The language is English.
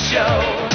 show.